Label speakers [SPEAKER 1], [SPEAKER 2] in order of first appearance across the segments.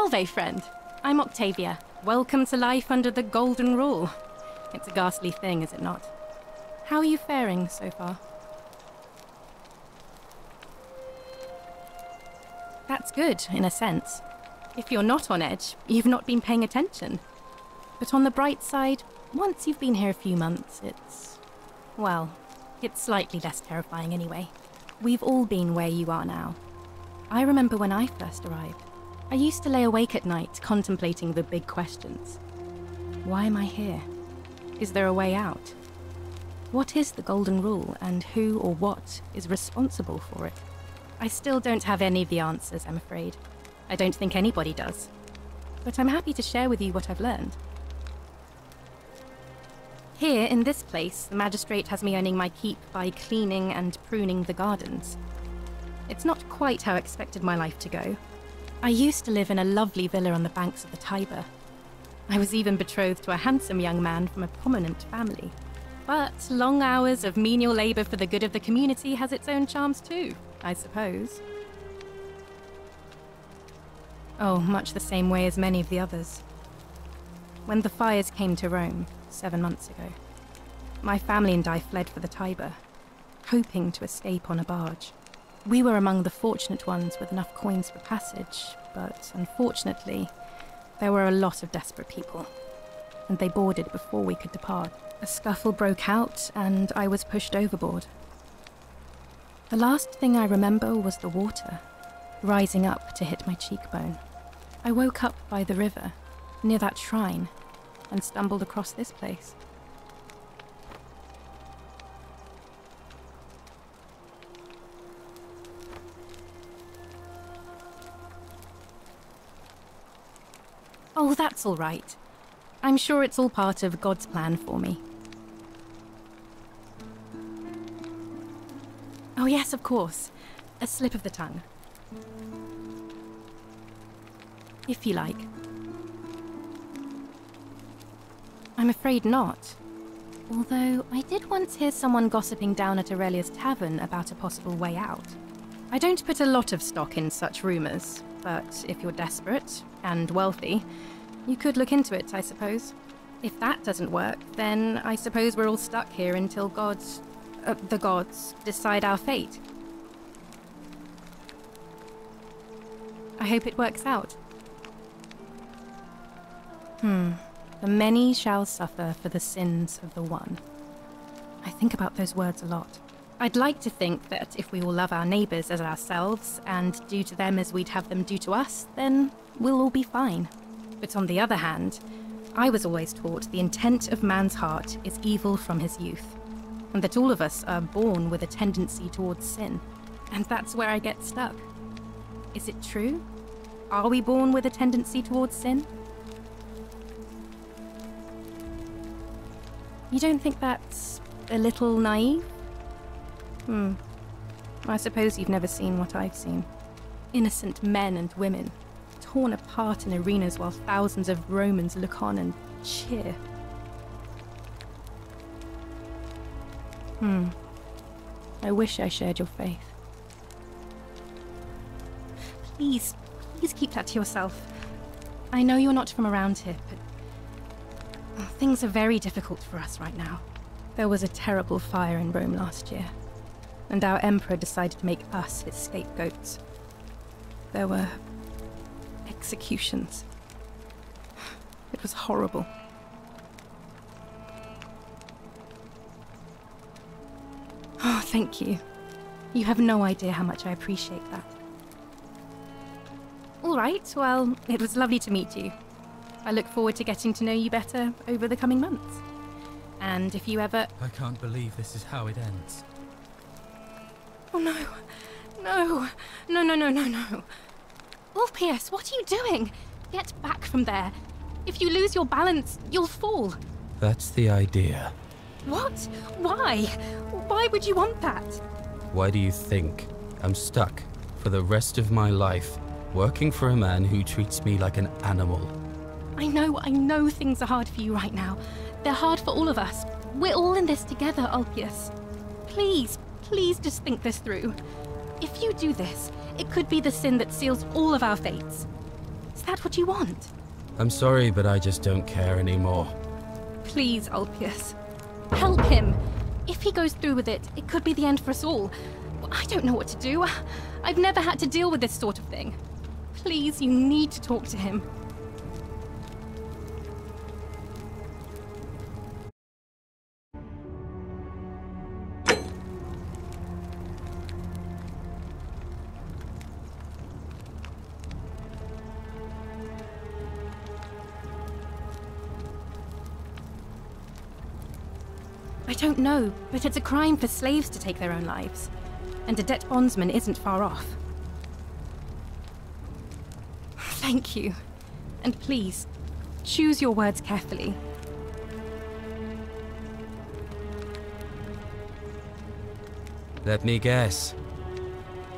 [SPEAKER 1] Salve, friend. I'm Octavia. Welcome to life under the Golden Rule. It's a ghastly thing, is it not? How are you faring so far? That's good, in a sense. If you're not on edge, you've not been paying attention. But on the bright side, once you've been here a few months, it's. well, it's slightly less terrifying anyway. We've all been where you are now. I remember when I first arrived. I used to lay awake at night contemplating the big questions. Why am I here? Is there a way out? What is the Golden Rule, and who or what is responsible for it? I still don't have any of the answers, I'm afraid. I don't think anybody does. But I'm happy to share with you what I've learned. Here, in this place, the magistrate has me earning my keep by cleaning and pruning the gardens. It's not quite how I expected my life to go. I used to live in a lovely villa on the banks of the Tiber. I was even betrothed to a handsome young man from a prominent family. But long hours of menial labour for the good of the community has its own charms too, I suppose. Oh, much the same way as many of the others. When the fires came to Rome, seven months ago, my family and I fled for the Tiber, hoping to escape on a barge. We were among the fortunate ones with enough coins for passage, but unfortunately, there were a lot of desperate people, and they boarded before we could depart. A scuffle broke out, and I was pushed overboard. The last thing I remember was the water, rising up to hit my cheekbone. I woke up by the river, near that shrine, and stumbled across this place. That's all right. I'm sure it's all part of God's plan for me. Oh, yes, of course. A slip of the tongue. If you like. I'm afraid not. Although, I did once hear someone gossiping down at Aurelia's tavern about a possible way out. I don't put a lot of stock in such rumours, but if you're desperate and wealthy, you could look into it, I suppose. If that doesn't work, then I suppose we're all stuck here until gods. Uh, the gods decide our fate. I hope it works out. Hmm. The many shall suffer for the sins of the one. I think about those words a lot. I'd like to think that if we all love our neighbours as ourselves and do to them as we'd have them do to us, then we'll all be fine. But on the other hand, I was always taught the intent of man's heart is evil from his youth, and that all of us are born with a tendency towards sin. And that's where I get stuck. Is it true? Are we born with a tendency towards sin? You don't think that's a little naive? Hmm. I suppose you've never seen what I've seen. Innocent men and women, torn apart in arenas while thousands of Romans look on and cheer. Hmm. I wish I shared your faith. Please, please keep that to yourself. I know you're not from around here, but Things are very difficult for us right now. There was a terrible fire in Rome last year, and our Emperor decided to make us his scapegoats. There were executions. It was horrible. Oh, thank you. You have no idea how much I appreciate that. All right, well, it was lovely to meet you. I look forward to getting to know you better over the coming months. And if you ever.
[SPEAKER 2] I can't believe this is how it ends.
[SPEAKER 1] Oh no. No. No, no, no, no, no. Ulpius, what are you doing? Get back from there. If you lose your balance, you'll fall.
[SPEAKER 2] That's the idea.
[SPEAKER 1] What? Why? Why would you want that?
[SPEAKER 2] Why do you think I'm stuck for the rest of my life working for a man who treats me like an animal?
[SPEAKER 1] I know, I know things are hard for you right now. They're hard for all of us. We're all in this together, Ulpius. Please, please just think this through. If you do this, it could be the sin that seals all of our fates. Is that what you want?
[SPEAKER 2] I'm sorry, but I just don't care anymore.
[SPEAKER 1] Please, Ulpius. Help him. If he goes through with it, it could be the end for us all. I don't know what to do. I've never had to deal with this sort of thing. Please, you need to talk to him. I don't know, but it's a crime for slaves to take their own lives. And a debt bondsman isn't far off. Thank you. And please, choose your words carefully.
[SPEAKER 2] Let me guess.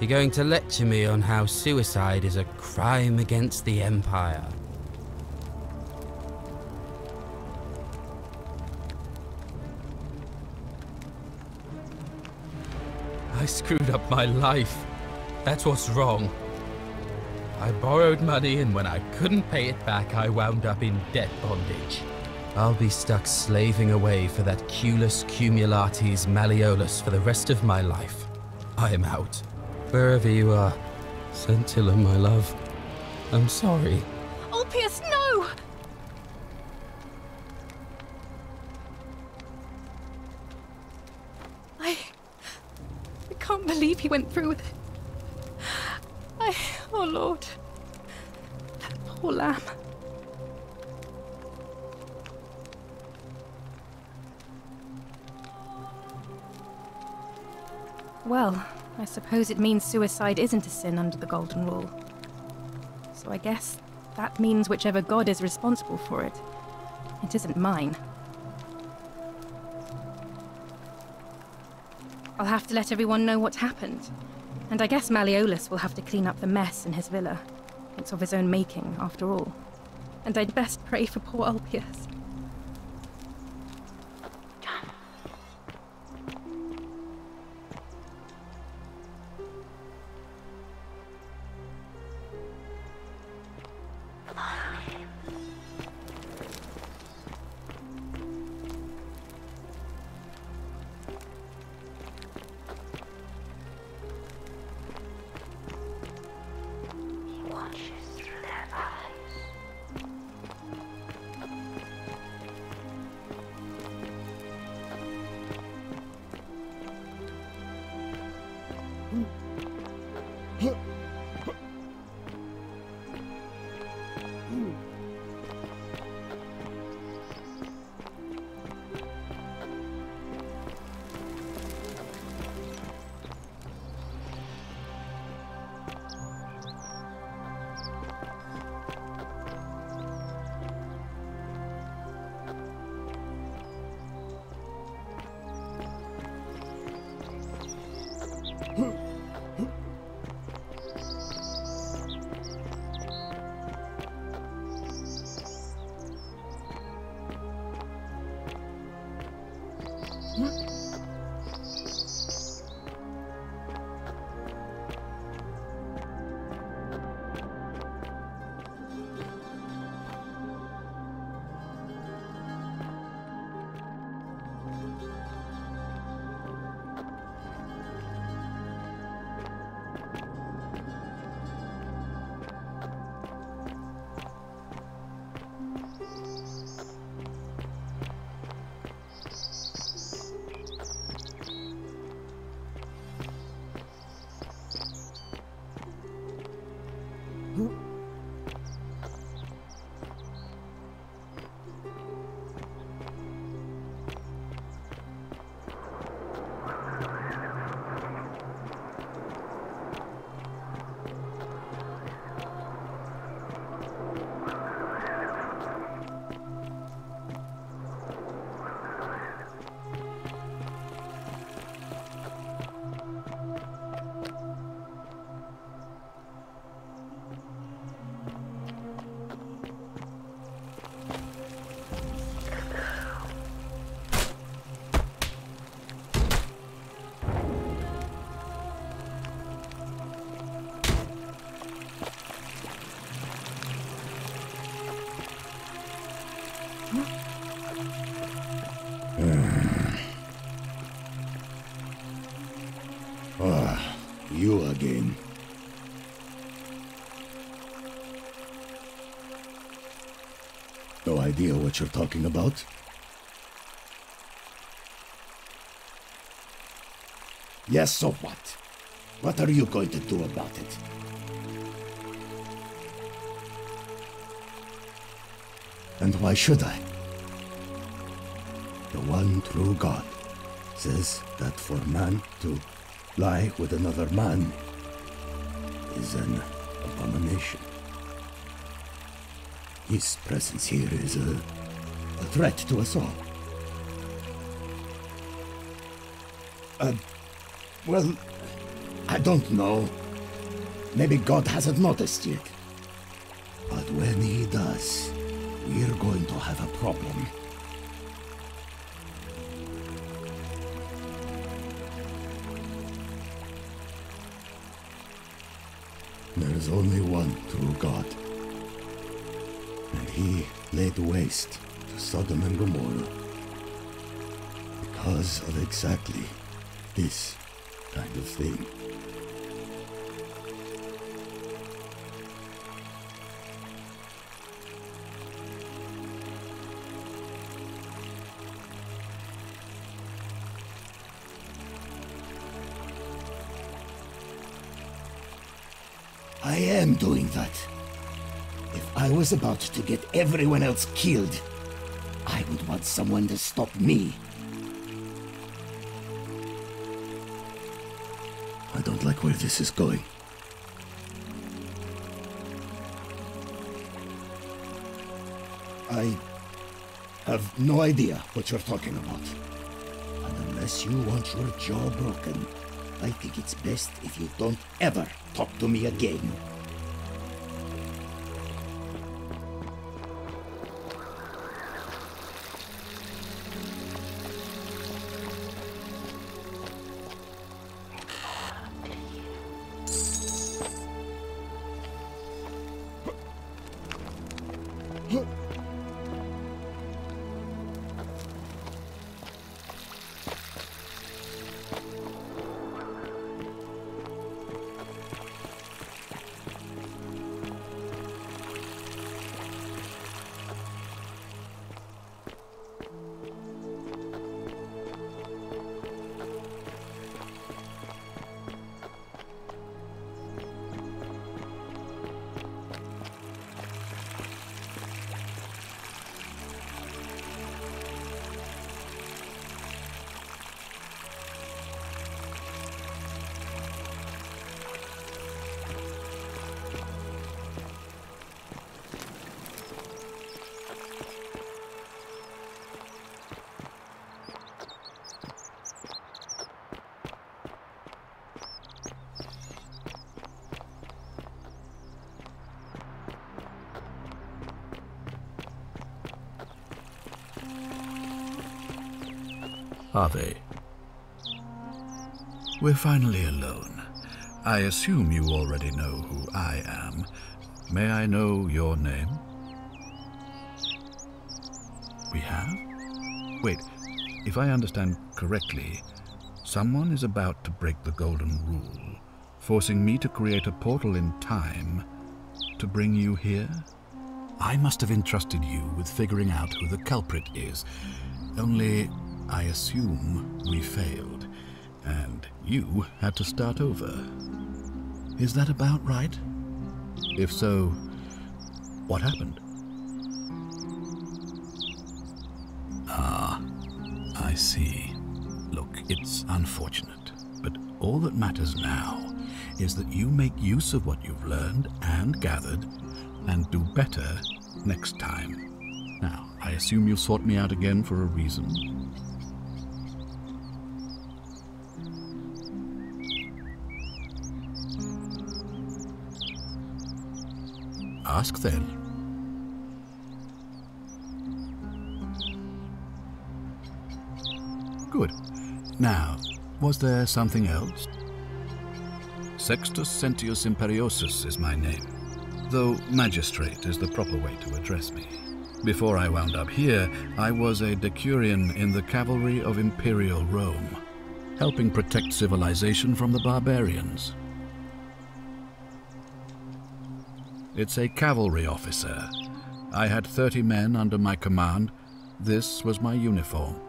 [SPEAKER 2] You're going to lecture me on how suicide is a crime against the Empire. I screwed up my life. That's what's wrong. I borrowed money, and when I couldn't pay it back, I wound up in debt bondage. I'll be stuck slaving away for that Culus Cumulatis Malleolus for the rest of my life. I'm out. Wherever you are, Scintilla, my love. I'm sorry.
[SPEAKER 1] He went through with it. I. Oh, Lord. That poor lamb. Well, I suppose it means suicide isn't a sin under the Golden Rule. So I guess that means whichever god is responsible for it. It isn't mine. I'll have to let everyone know what happened. And I guess Malleolus will have to clean up the mess in his villa. It's of his own making, after all. And I'd best pray for poor Ulpius.
[SPEAKER 3] What you're talking about? Yes, so what? What are you going to do about it? And why should I? The one true God says that for man to lie with another man is an abomination. His presence here is a, a threat to us all. Uh, well, I don't know. Maybe God hasn't noticed yet. But when he does, we're going to have a problem. There is only one true God. And he laid waste Sodom and Gomorrah because of exactly this kind of thing. I am doing that. If I was about to get everyone else killed, I would want someone to stop me. I don't like where this is going. I have no idea what you're talking about. And unless you want your jaw broken, I think it's best if you don't ever talk to me again.
[SPEAKER 4] Are they? We're finally alone. I assume you already know who I am. May I know your name? We have? Wait, if I understand correctly, someone is about to break the Golden Rule, forcing me to create a portal in time to bring you here? I must have entrusted you with figuring out who the culprit is. Only I assume we failed, and you had to start over. Is that about right? If so, what happened? Ah, I see. Look, it's unfortunate, but all that matters now is that you make use of what you've learned and gathered and do better next time. Now, I assume you sought me out again for a reason. Ask then. Good. Now, was there something else? Sextus Sentius Imperiosus is my name, though magistrate is the proper way to address me. Before I wound up here, I was a decurion in the cavalry of Imperial Rome. helping protect civilization from the barbarians. It's a cavalry officer. I had 30 men under my command. This was my uniform.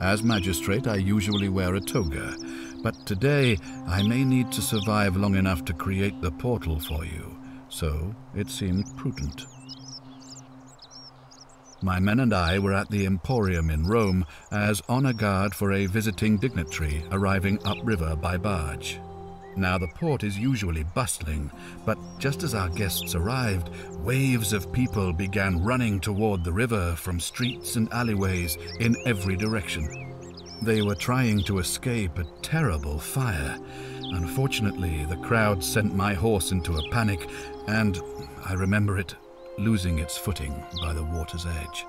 [SPEAKER 4] As magistrate, I usually wear a toga, but today I may need to survive long enough to create the portal for you, so it seemed prudent. My men and I were at the Emporium in Rome as honor guard for a visiting dignitary arriving upriver by barge. Now, the port is usually bustling, but just as our guests arrived, waves of people began running toward the river from streets and alleyways in every direction. They were trying to escape a terrible fire. Unfortunately, the crowd sent my horse into a panic, and I remember it losing its footing by the water's edge.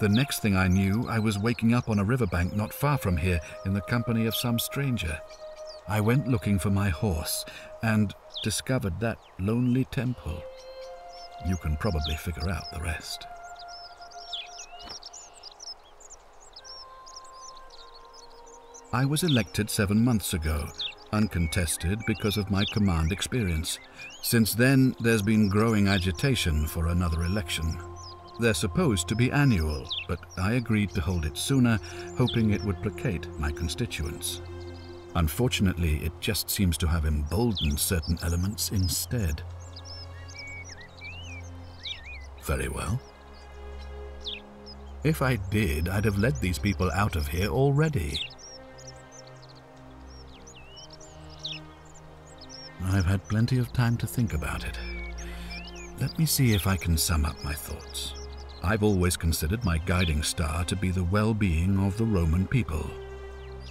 [SPEAKER 4] The next thing I knew, I was waking up on a riverbank not far from here in the company of some stranger. I went looking for my horse and discovered that lonely temple. You can probably figure out the rest. I was elected seven months ago, uncontested because of my command experience. Since then, there's been growing agitation for another election. They're supposed to be annual, but I agreed to hold it sooner, hoping it would placate my constituents. Unfortunately, it just seems to have emboldened certain elements instead. Very well. If I did, I'd have led these people out of here already. I've had plenty of time to think about it. Let me see if I can sum up my thoughts. I've always considered my guiding star to be the well-being of the Roman people.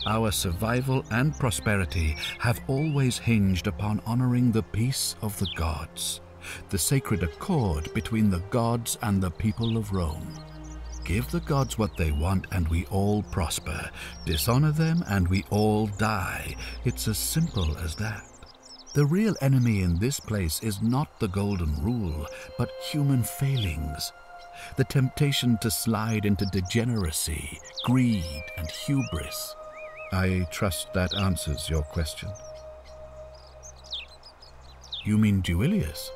[SPEAKER 4] Our survival and prosperity have always hinged upon honoring the peace of the gods, the sacred accord between the gods and the people of Rome. Give the gods what they want and we all prosper. Dishonor them and we all die. It's as simple as that. The real enemy in this place is not the Golden Rule, but human failings. The temptation to slide into degeneracy, greed, and hubris. I trust that answers your question. You mean Duilius?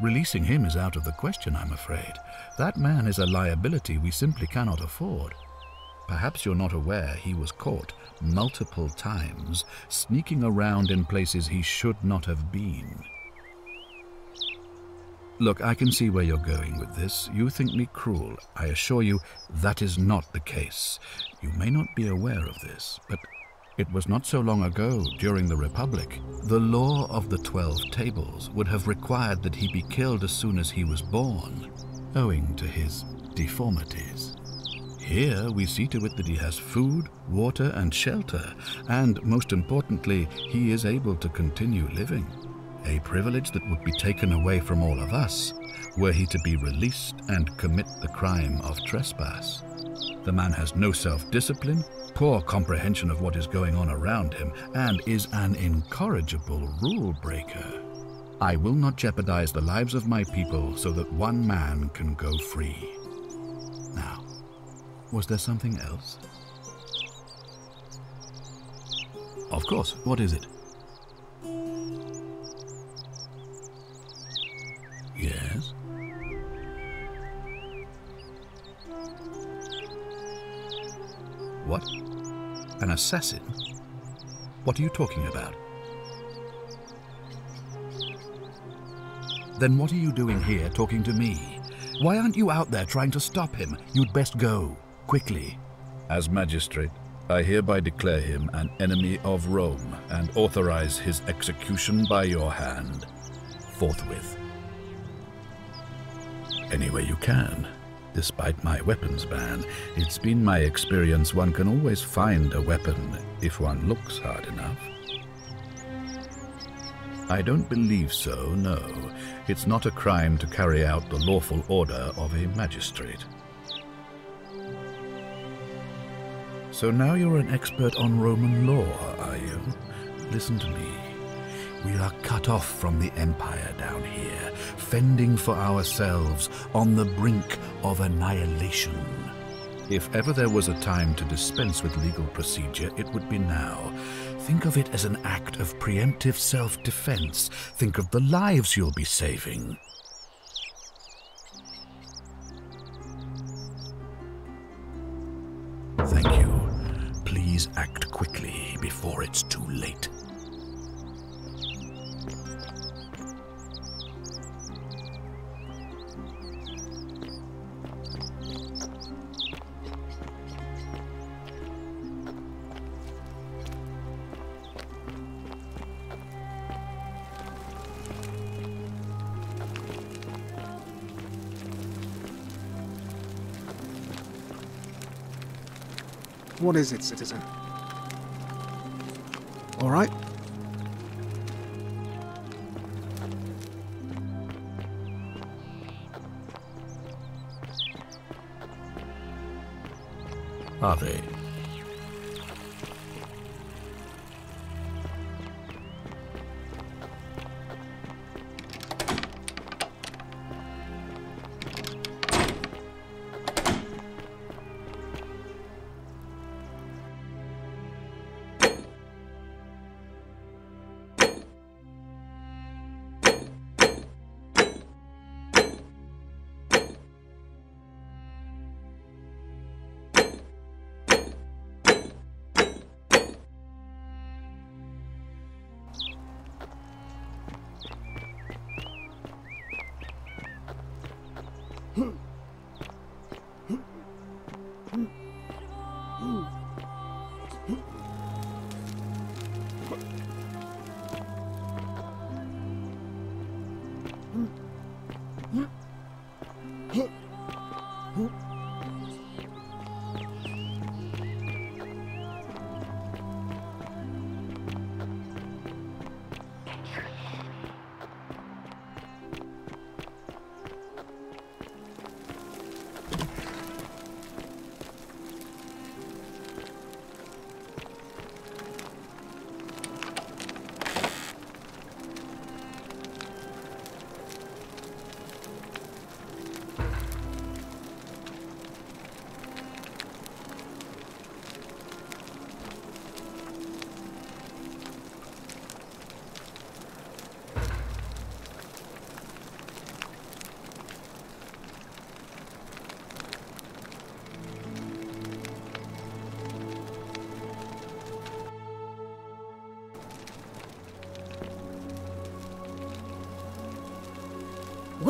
[SPEAKER 4] Releasing him is out of the question, I'm afraid. That man is a liability we simply cannot afford. Perhaps you're not aware he was caught multiple times sneaking around in places he should not have been. Look, I can see where you're going with this. You think me cruel. I assure you that is not the case. You may not be aware of this, but it was not so long ago, during the Republic, the law of the Twelve Tables would have required that he be killed as soon as he was born, owing to his deformities. Here we see to it that he has food, water, and shelter, and most importantly, he is able to continue living. A privilege that would be taken away from all of us were he to be released and commit the crime of trespass. The man has no self discipline, poor comprehension of what is going on around him, and is an incorrigible rule breaker. I will not jeopardize the lives of my people so that one man can go free. Now, was there something else? Of course, what is it? Yes? What? An assassin? What are you talking about? Then what are you doing here talking to me? Why aren't you out there trying to stop him? You'd best go, quickly. As magistrate, I hereby declare him an enemy of Rome and authorize his execution by your hand, forthwith. Any way you can. Despite my weapons ban, it's been my experience one can always find a weapon if one looks hard enough. I don't believe so, no. It's not a crime to carry out the lawful order of a magistrate. So now you're an expert on Roman law, are you? Listen to me. We are cut off from the Empire down here, fending for ourselves on the brink of annihilation. If ever there was a time to dispense with legal procedure, it would be now. Think of it as an act of preemptive self defense. Think of the lives you'll be saving. Thank you. Please act quickly before it's too late.
[SPEAKER 5] What is it, citizen? All right?
[SPEAKER 4] Are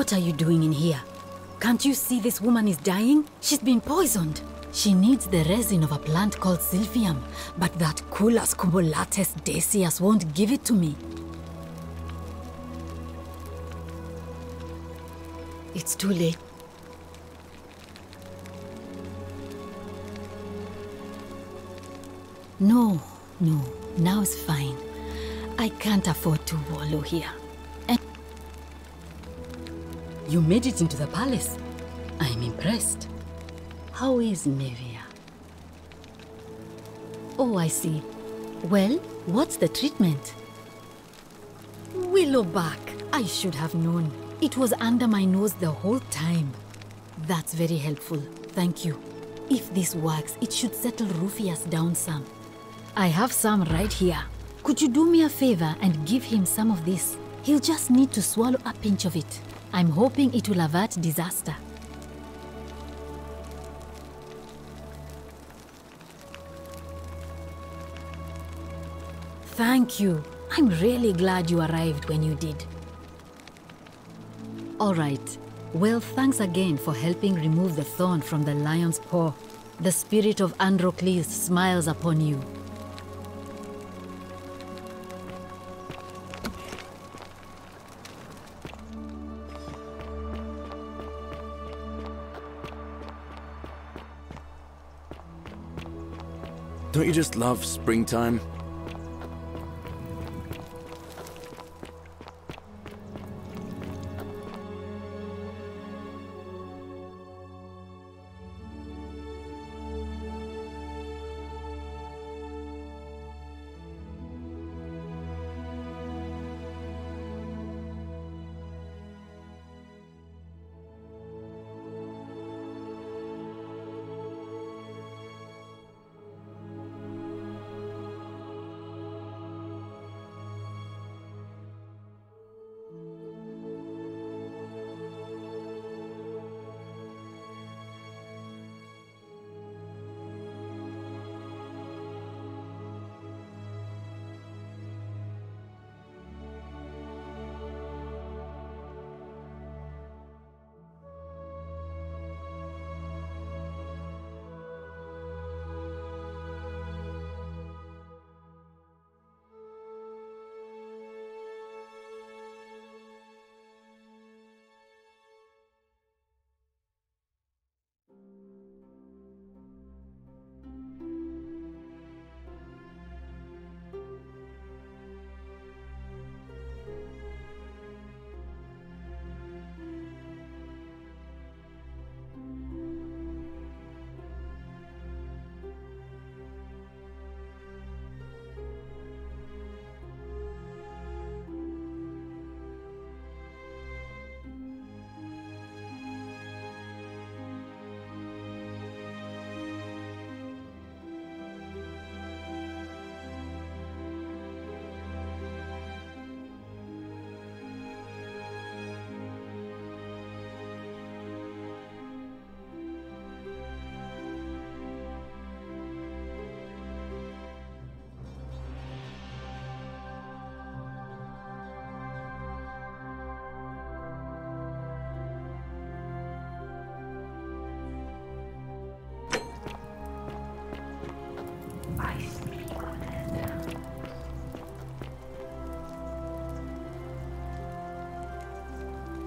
[SPEAKER 6] What are you doing in here? Can't you see this woman is dying? She's been poisoned. She needs the resin of a plant called Silphium, but that Culas cumulatus decius won't give it to me. It's too late. No, no, now it's fine. I can't afford to wallow here. You made it into the palace. I'm impressed. How is Nevia? Oh, I see. Well, what's the treatment? Willow bark. I should have known. It was under my nose the whole time. That's very helpful. Thank you. If this works, it should settle Rufius down some. I have some right here. Could you do me a favor and give him some of this? He'll just need to swallow a pinch of it. I'm hoping it will avert disaster. Thank you. I'm really glad you arrived when you did. All right. Well, thanks again for helping remove the thorn from the lion's paw. The spirit of Androcles smiles upon you.
[SPEAKER 7] Don't you just love springtime?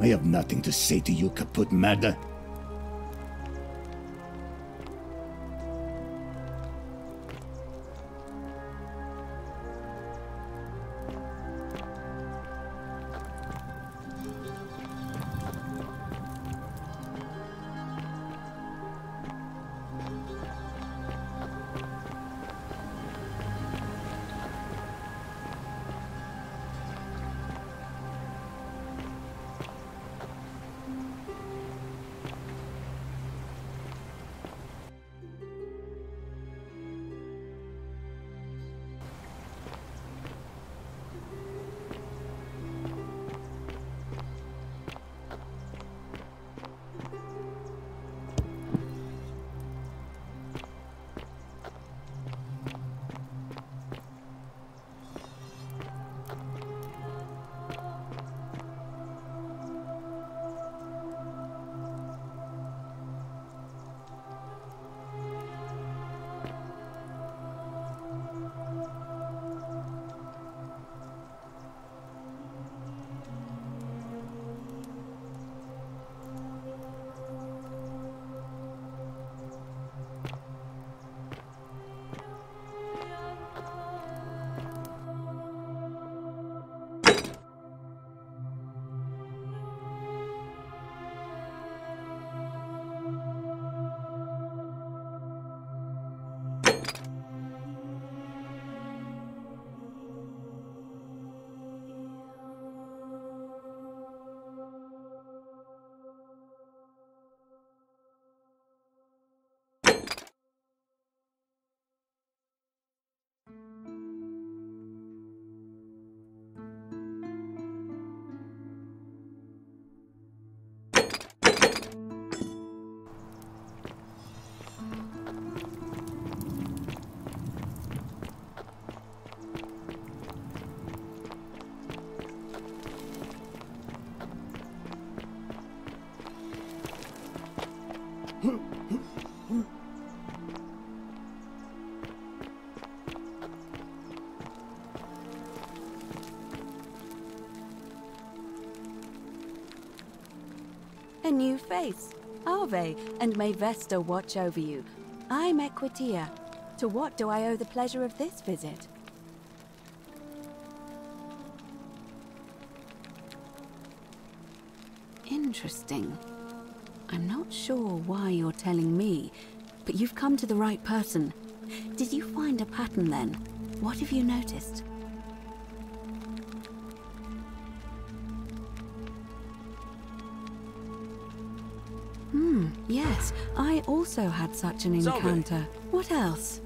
[SPEAKER 3] I have nothing to say to you, Caput Murder.
[SPEAKER 5] New face. Ave, and may Vesta watch over you. I'm Equitia. To what do I owe the pleasure of this visit? Interesting. I'm not sure why you're telling me, but you've come to the right person. Did you find a pattern then? What have you noticed? Yes. I also had such an encounter. What else?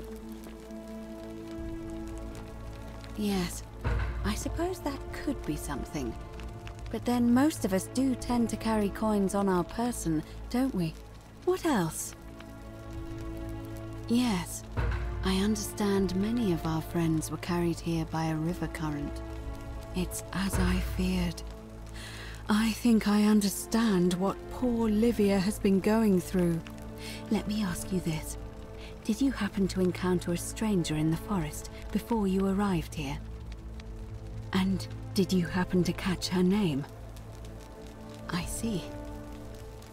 [SPEAKER 5] Yes, I suppose that could be something. But then most of us do tend to carry coins on our person, don't we? What else? Yes, I understand many of our friends were carried here by a river current. It's as I feared. I think I understand what poor Livia has been going through. Let me ask you this. Did you happen to encounter a stranger in the forest before you arrived here? And did you happen to catch her name? I see.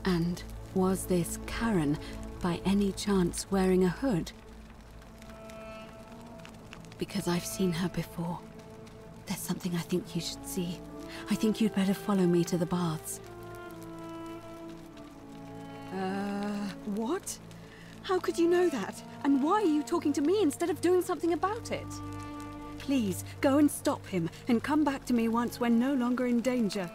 [SPEAKER 5] And was this Karen by any chance wearing a hood? Because I've seen her before. There's something I think you should see. I think you'd better follow me to the baths.
[SPEAKER 8] What? How could you know that? And why are you talking to me instead of doing something about it? Please, go and stop him, and come back to me once we're no longer in danger.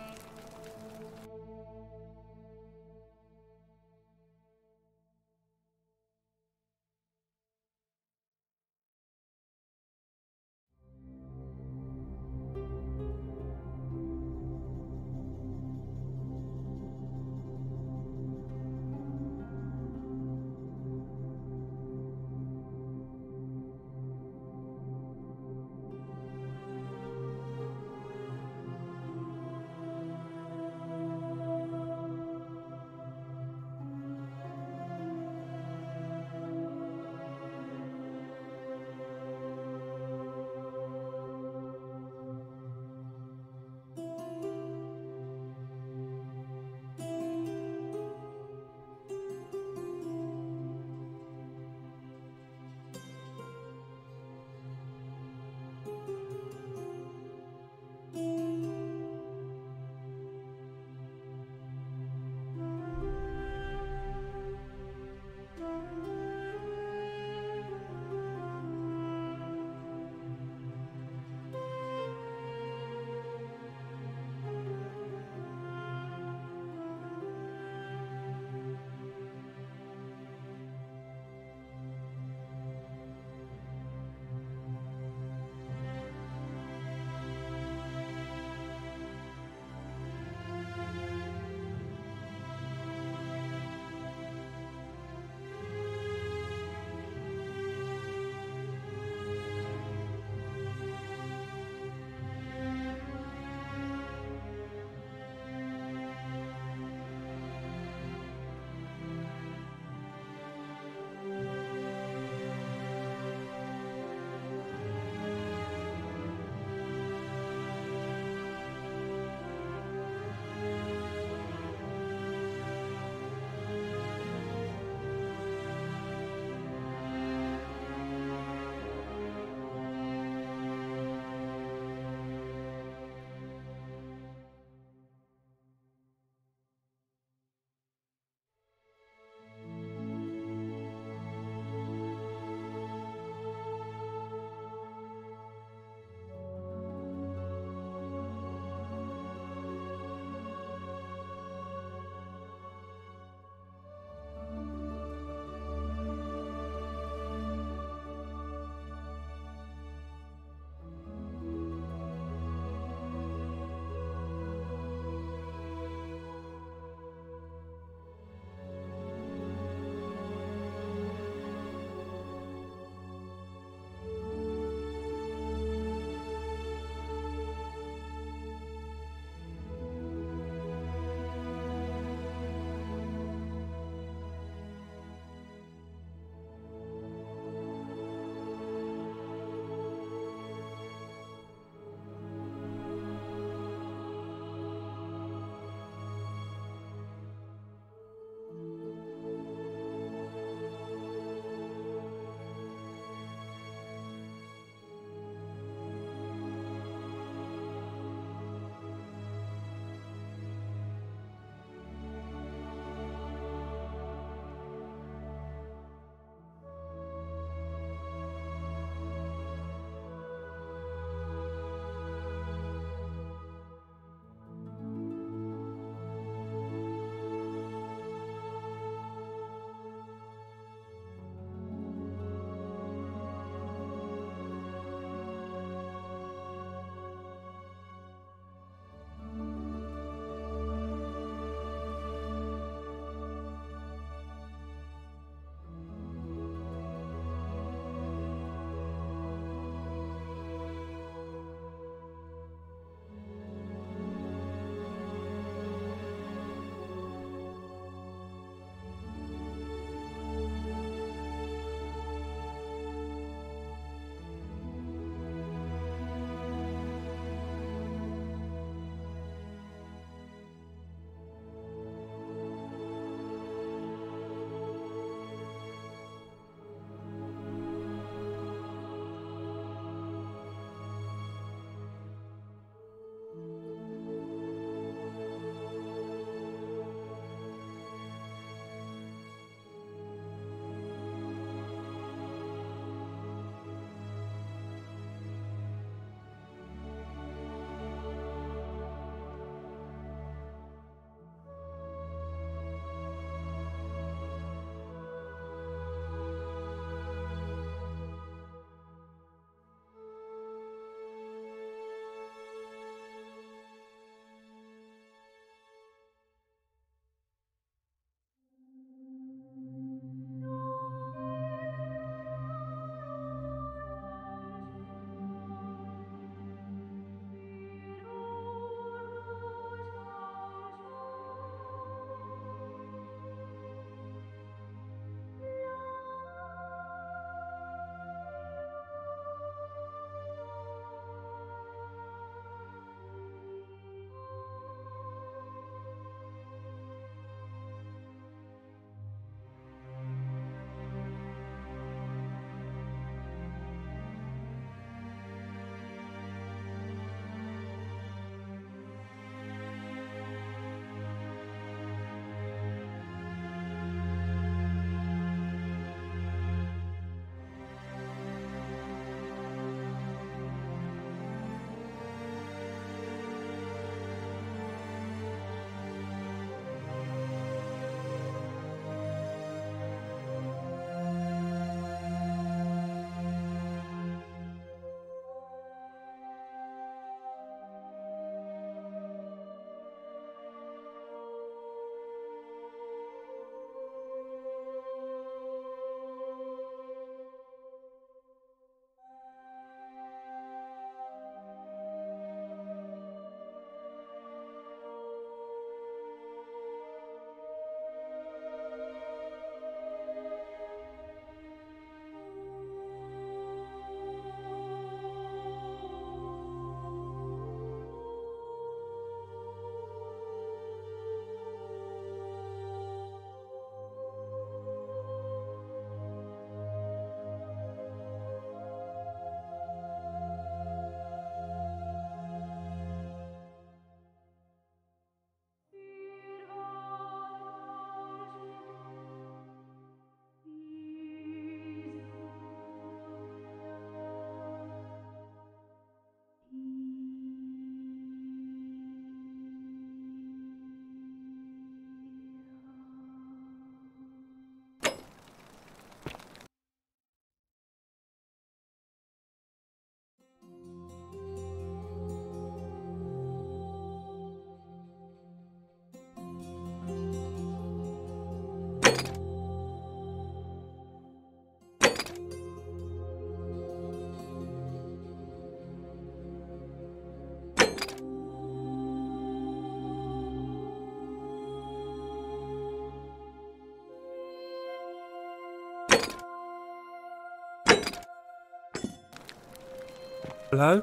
[SPEAKER 9] Hello?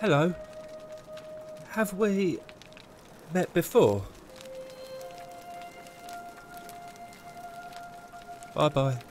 [SPEAKER 9] Hello? Have we met before? Bye bye.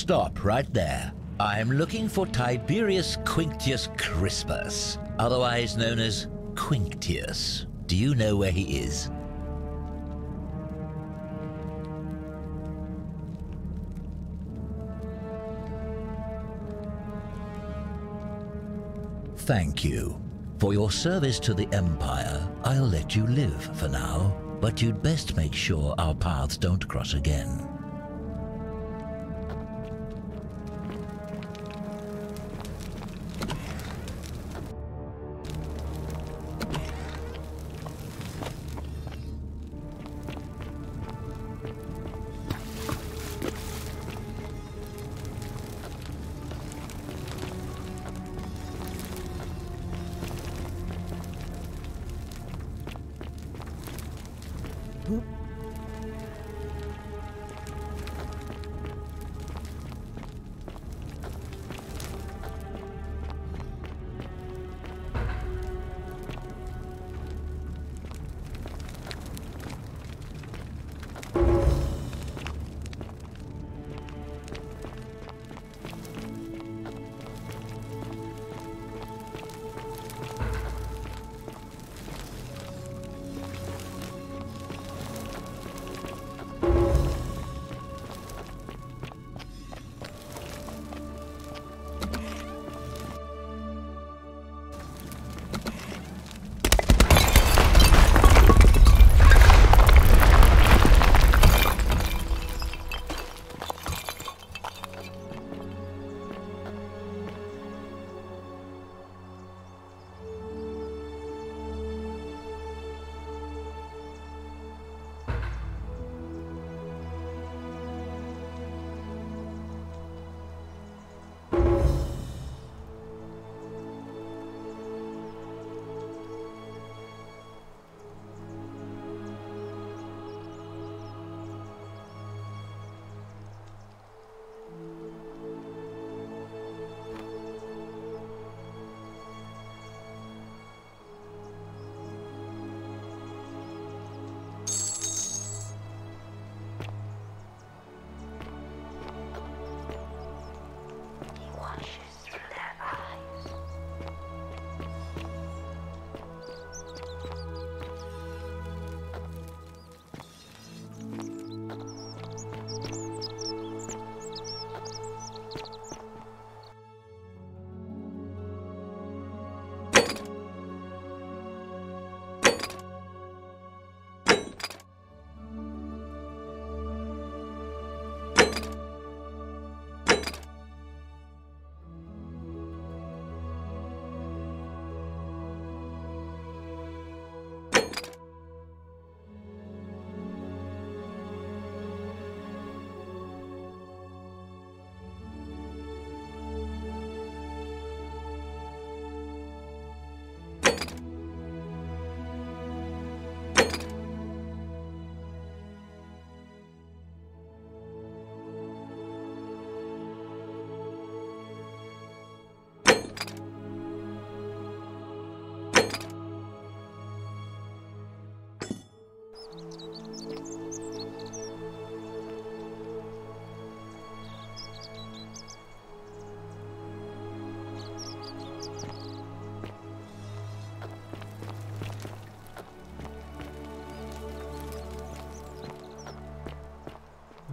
[SPEAKER 10] Stop right there. I'm looking for Tiberius Quinctius Crispus, otherwise known as Quinctius. Do you know where he is? Thank you. For your service to the Empire, I'll let you live for now, but you'd best make sure our paths don't cross again.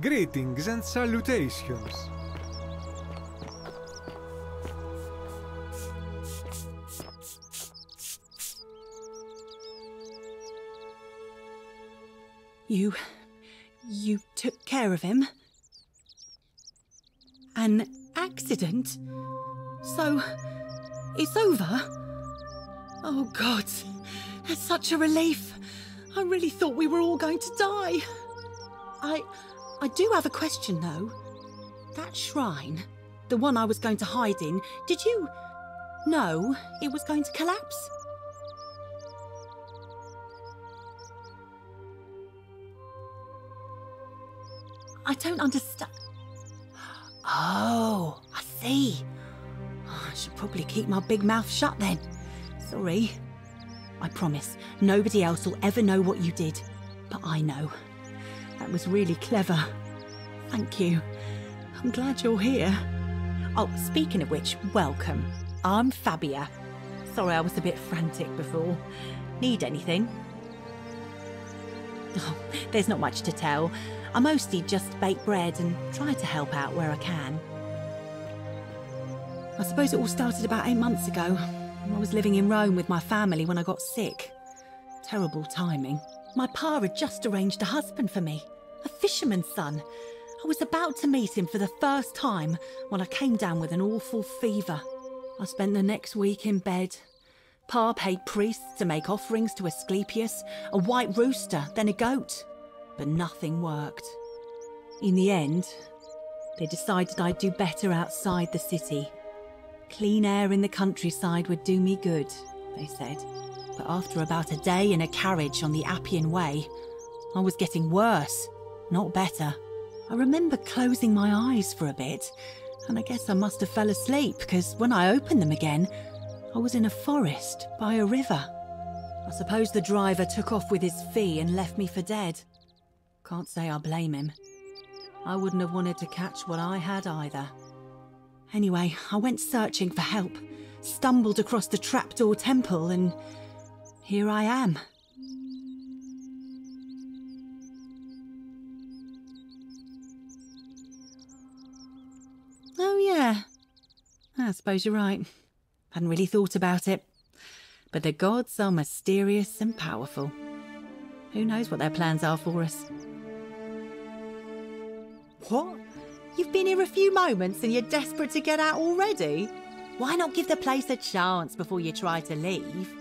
[SPEAKER 11] Greetings and salutations.
[SPEAKER 8] You... you took care of him? An accident? So... it's over? Oh, God. That's such a relief. I really thought we were all going to die. Do have a question, though. That shrine, the one I was going to hide in, did you know it was going to collapse? I don't understand. Oh, I see. I should probably keep my big mouth shut then. Sorry. I promise, nobody else will ever know what you did. But I know. That was really clever. Thank you. I'm glad you're here. Oh, speaking of which, welcome. I'm Fabia. Sorry I was a bit frantic before. Need anything? Oh, there's not much to tell. I mostly just bake bread and try to help out where I can. I suppose it all started about eight months ago. I was living in Rome with my family when I got sick. Terrible timing. My pa had just arranged a husband for me, a fisherman's son. Was about to meet him for the first time when I came down with an awful fever. I spent the next week in bed. Pa paid priests to make offerings to Asclepius, a white rooster, then a goat but nothing worked. In the end, they decided I'd do better outside the city. Clean air in the countryside would do me good, they said. But after about a day in a carriage on the Appian Way, I was getting worse, not better. I remember closing my eyes for a bit, and I guess I must have fell asleep because when I opened them again, I was in a forest by a river. I suppose the driver took off with his fee and left me for dead. Can't say I blame him. I wouldn't have wanted to catch what I had either. Anyway, I went searching for help, stumbled across the trapdoor temple, and here I am. Ah, I suppose you're right. Hadn't really thought about it. But the gods are mysterious and powerful. Who knows what their plans are for us? What? You've been here a few moments and you're desperate to get out already? Why not give the place a chance before you try to leave?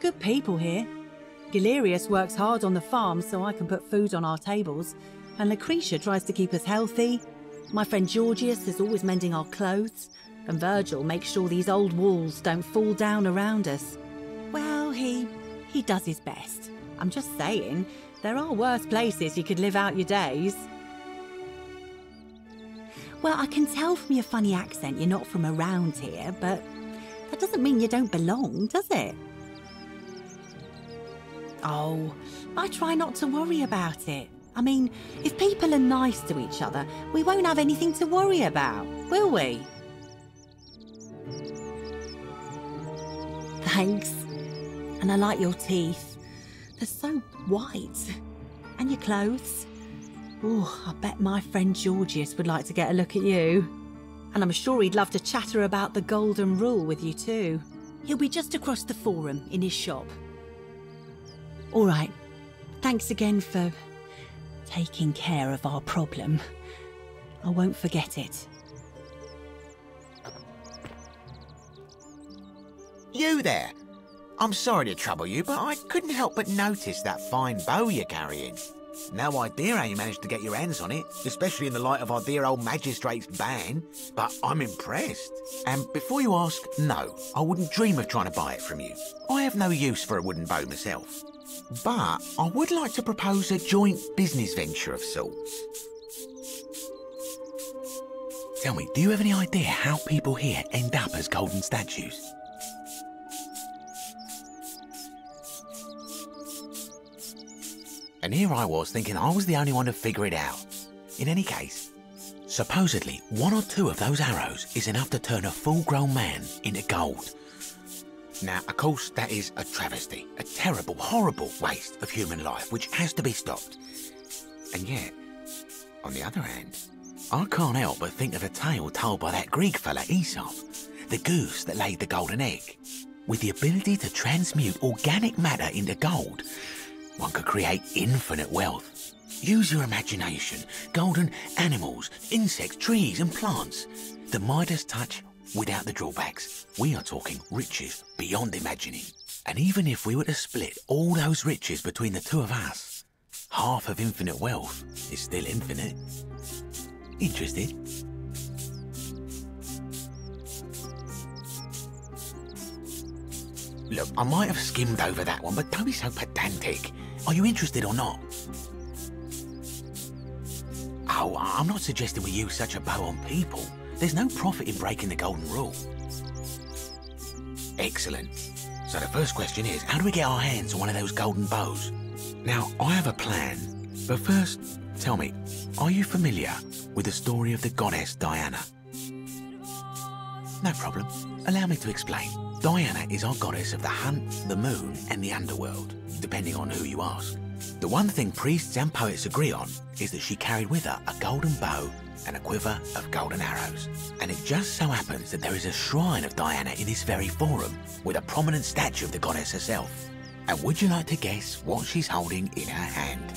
[SPEAKER 8] Good people here. Galerius works hard on the farm so I can put food on our tables, and Lucretia tries to keep us healthy. My friend Georgius is always mending our clothes, and Virgil makes sure these old walls don't fall down around us. Well, he he does his best. I'm just saying, there are worse places you could live out your days. Well, I can tell from your funny accent you're not from around here, but that doesn't mean you don't belong, does it? Oh, I try not to worry about it. I mean, if people are nice to each other, we won't have anything to worry about, will we? Thanks. And I like your teeth. They're so white. And your clothes. Oh, I bet my friend Georgius would like to get a look at you. And I'm sure he'd love to chatter about the Golden Rule with you too. He'll be just across the forum in his shop. All right. Thanks again for taking care of our problem. I won't forget it.
[SPEAKER 11] You there! I'm sorry to trouble you, but I couldn't help but notice that fine bow you're carrying. No idea how you managed to get your hands on it, especially in the light of our dear old magistrate's ban, but I'm impressed. And before you ask, no, I wouldn't dream of trying to buy it from you. I have no use for a wooden bow myself. But I would like to propose a joint business venture of sorts. Tell me, do you have any idea how people here end up as golden statues? And here I was thinking I was the only one to figure it out. In any case, supposedly one or two of those arrows is enough to turn a full-grown man into gold. Now, of course, that is a travesty, a terrible, horrible waste of human life which has to be stopped. And yet, on the other hand, I can't help but think of a tale told by that Greek fella Aesop, the goose that laid the golden egg. With the ability to transmute organic matter into gold, one could create infinite wealth. Use your imagination. Golden animals, insects, trees, and plants. The Midas touch without the drawbacks. We are talking riches beyond imagining. And even if we were to split all those riches between the two of us, half of infinite wealth is still infinite. Interested? Look, I might have skimmed over that one, but don't be so pedantic. Are you interested or not? Oh, I'm not suggesting we use such a bow on people. There's no profit in breaking the golden rule. Excellent. So the first question is, how do we get our hands on one of those golden bows? Now, I have a plan, but first, tell me, are you familiar with the story of the goddess Diana? No problem. Allow me to explain. Diana is our goddess of the hunt, the moon, and the underworld, depending on who you ask. The one thing priests and poets agree on is that she carried with her a golden bow and a quiver of golden arrows. And it just so happens that there is a shrine of Diana in this very forum, with a prominent statue of the goddess herself. And would you like to guess what she's holding in her hand?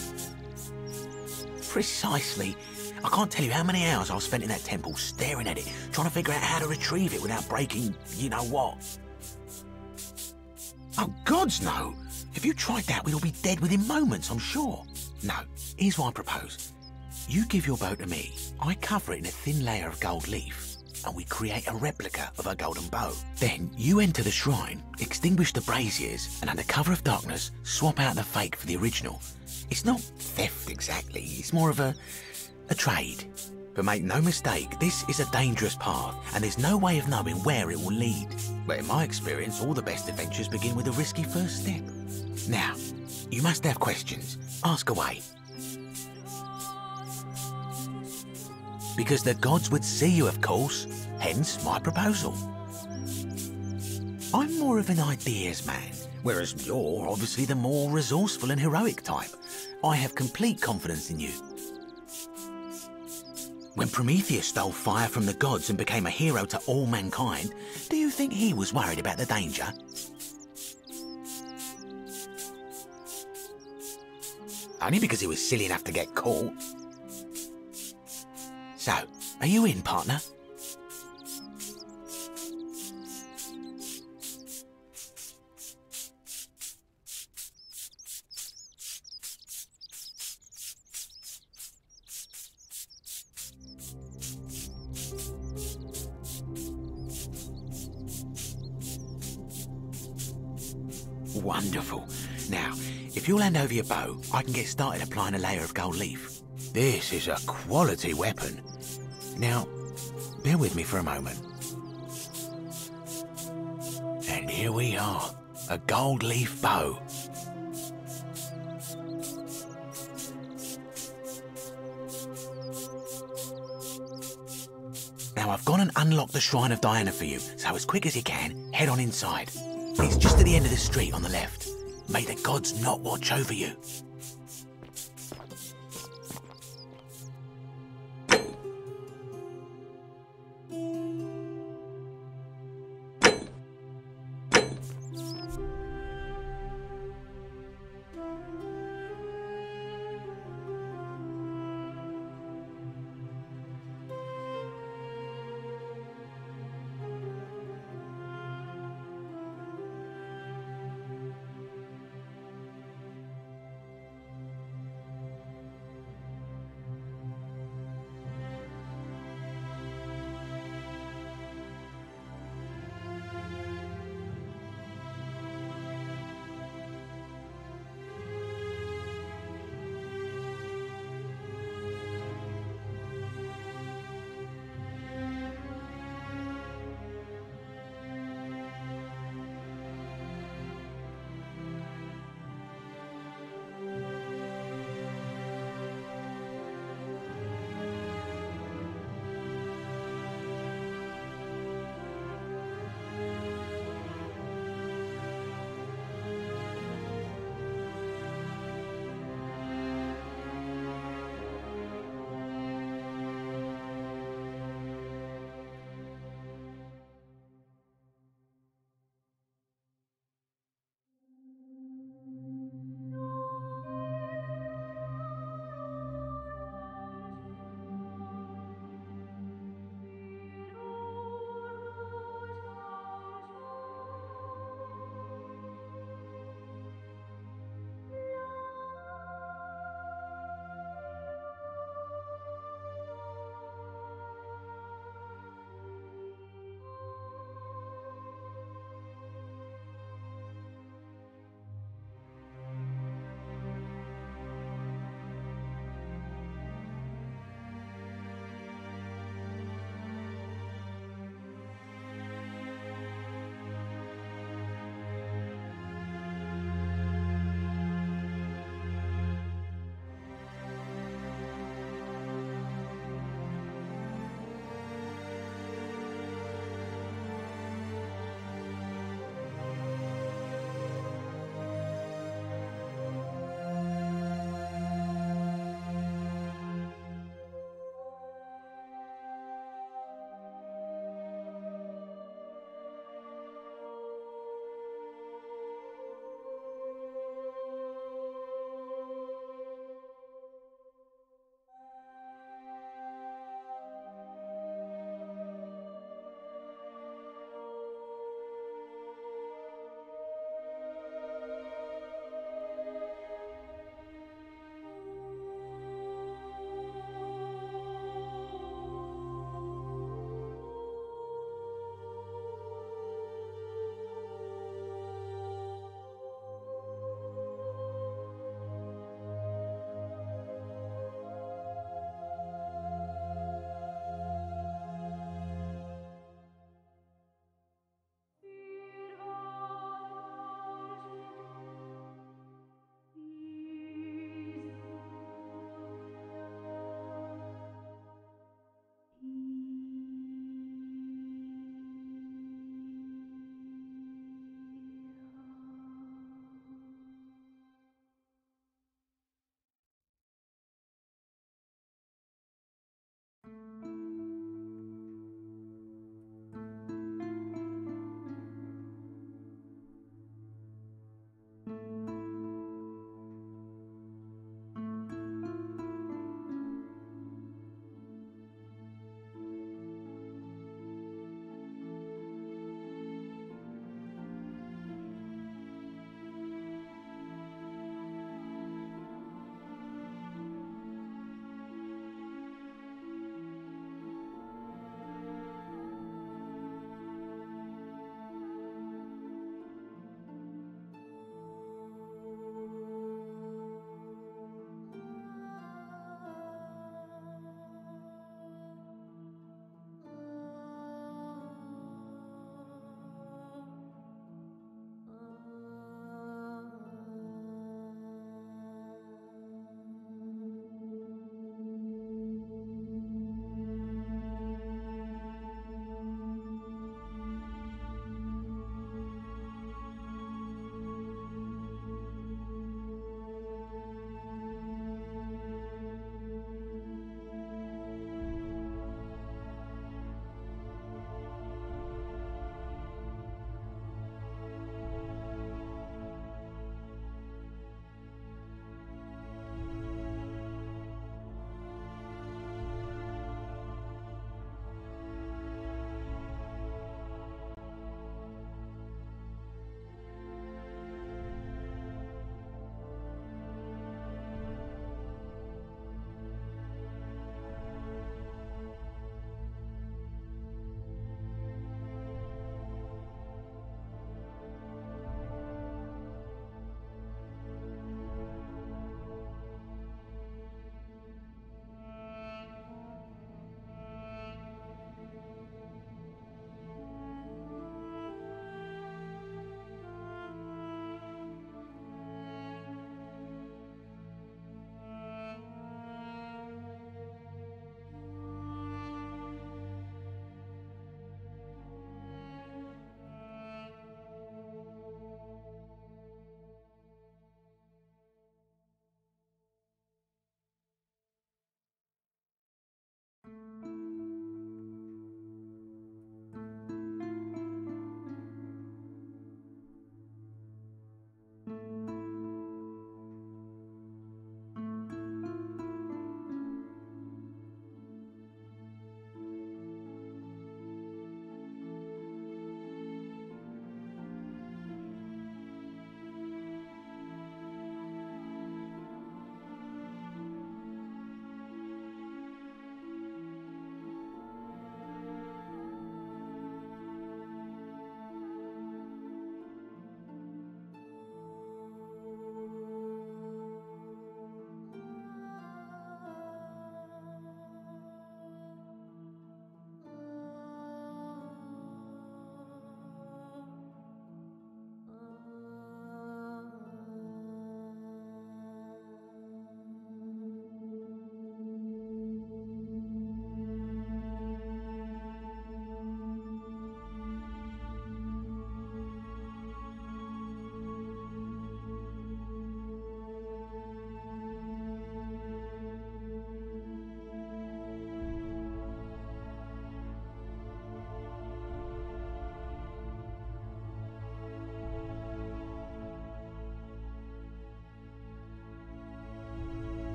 [SPEAKER 11] Precisely. I can't tell you how many hours I've spent in that temple staring at it, trying to figure out how to retrieve it without breaking you know what. Oh, gods no! If you tried that, we'd all be dead within moments, I'm sure. No, here's what I propose. You give your bow to me, I cover it in a thin layer of gold leaf, and we create a replica of a golden bow. Then you enter the shrine, extinguish the braziers, and under cover of darkness, swap out the fake for the original. It's not theft exactly, it's more of a, a trade. But make no mistake, this is a dangerous path, and there's no way of knowing where it will lead. But in my experience, all the best adventures begin with a risky first step. Now, you must have questions. Ask away. Because the gods would see you, of course, hence my proposal. I'm more of an ideas man, whereas you're obviously the more resourceful and heroic type. I have complete confidence in you. When Prometheus stole fire from the gods and became a hero to all mankind, do you think he was worried about the danger? Only because he was silly enough to get caught. So, are you in, partner? Wonderful. Now, if you'll hand over your bow, I can get started applying a layer of gold leaf. This is a quality weapon. Now, bear with me for a moment. And here we are, a gold leaf bow. Now I've gone and unlocked the Shrine of Diana for you, so as quick as you can, head on inside. It's just at the end of the street on the left. May the gods not watch over you.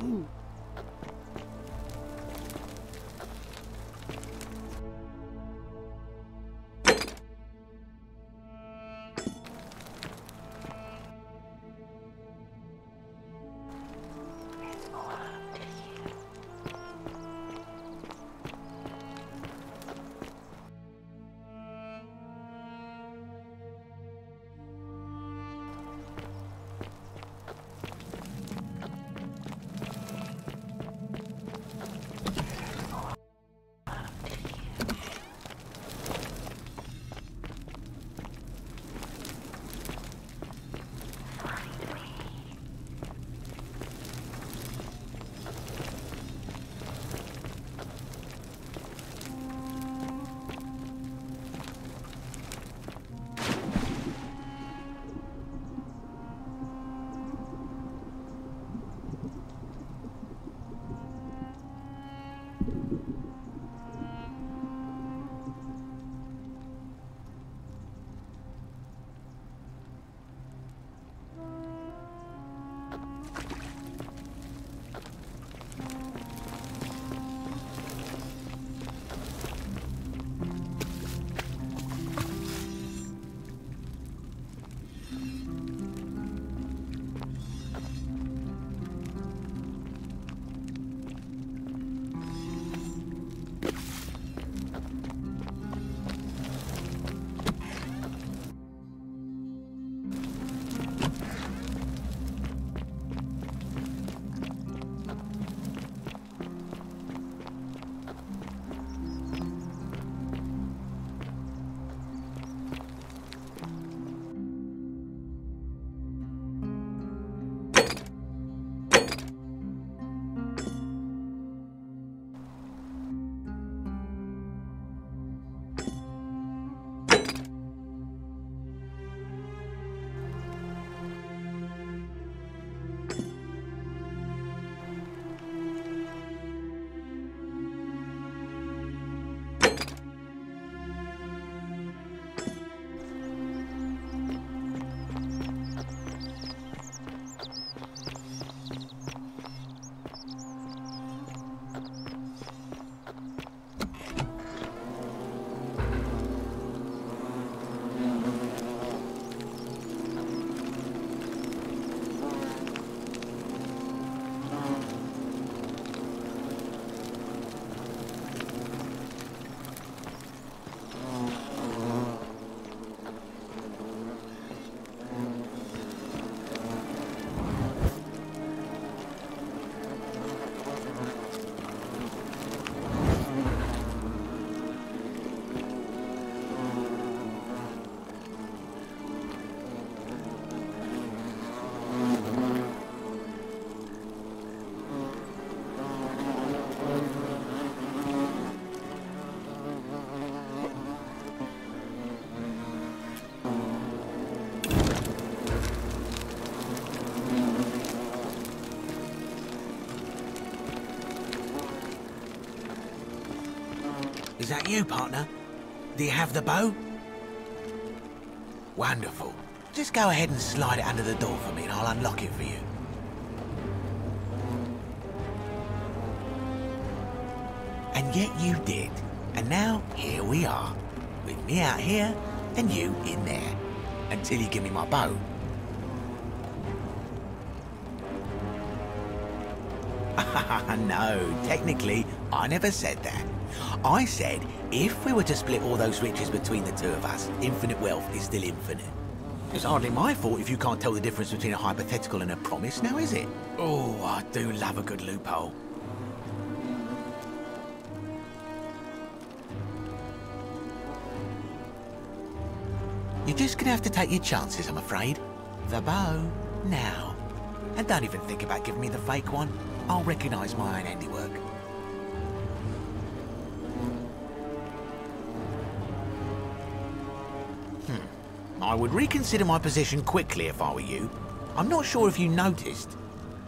[SPEAKER 11] Is you, partner? Do you have the bow? Wonderful. Just go ahead and slide it under the door for me and I'll unlock it for you. And yet you did. And now, here we are. With me out here, and you in there. Until you give me my bow. no, technically, I never said that. I said if we were to split all those riches between the two of us, infinite wealth is still infinite. It's hardly my fault if you can't tell the difference between a hypothetical and a promise, now is it? Oh, I do love a good loophole. You're just gonna have to take your chances, I'm afraid. The bow, now. And don't even think about giving me the fake one. I'll recognise my own handiwork. I would reconsider my position quickly if I were you. I'm not sure if you noticed,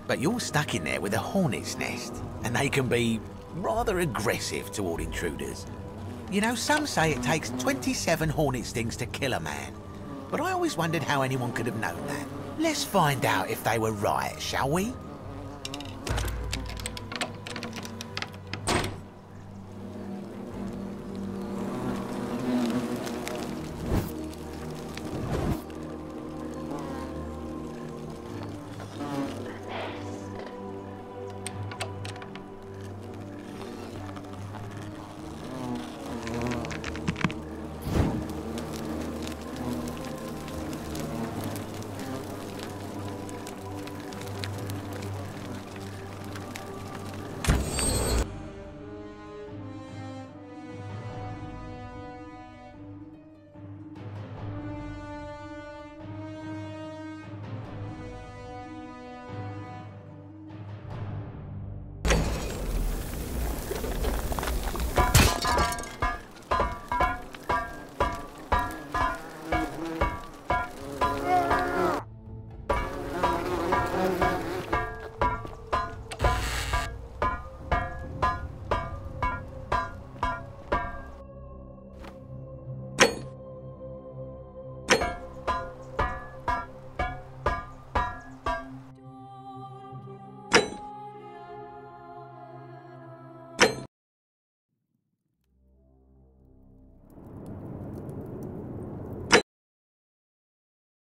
[SPEAKER 11] but you're stuck in there with a hornet's nest, and they can be rather aggressive toward intruders. You know, some say it takes 27 hornet stings to kill a man, but I always wondered how anyone could have known that. Let's find out if they were right, shall we?